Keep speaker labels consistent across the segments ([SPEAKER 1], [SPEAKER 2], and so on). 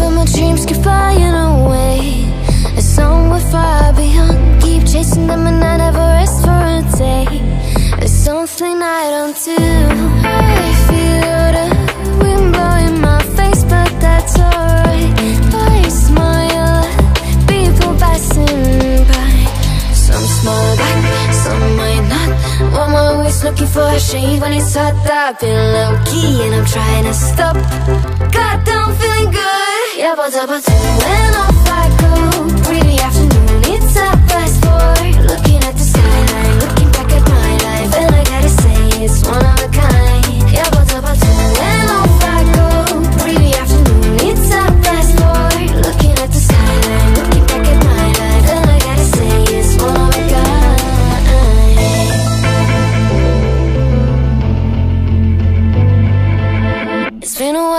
[SPEAKER 1] but my dreams keep flying away. We're far beyond. Keep chasing them and I never rest for a day. It's something I don't do I feel the wind blowing my face But that's alright. I smile at people passing by. Some smile back, some might not. I'm always looking for a shade when it's hot. I've been low-key and I'm trying to stop Yeah, but but when I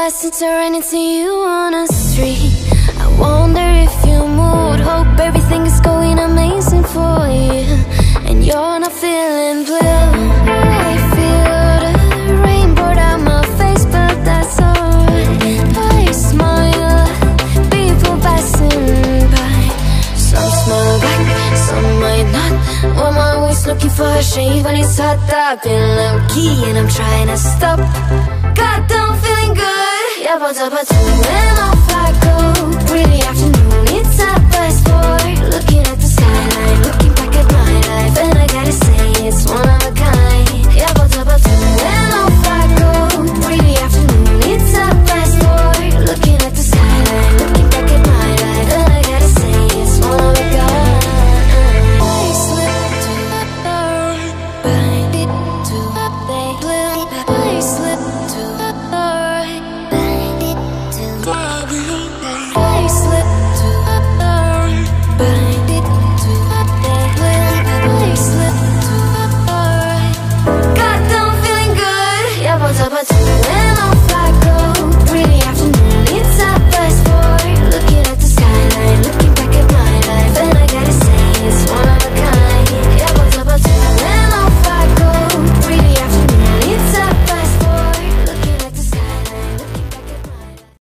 [SPEAKER 1] Since I ran into you on a street. I wonder if you moved Hope everything is going amazing for you. And you're not feeling blue. I feel the rain my face But that's alright. I smile people passing by. Some smile back, some might not. I'm always looking for a shade when it's hot. I've been low-key and I'm trying to stop. Feeling good Yeah, but but when 잡아줘.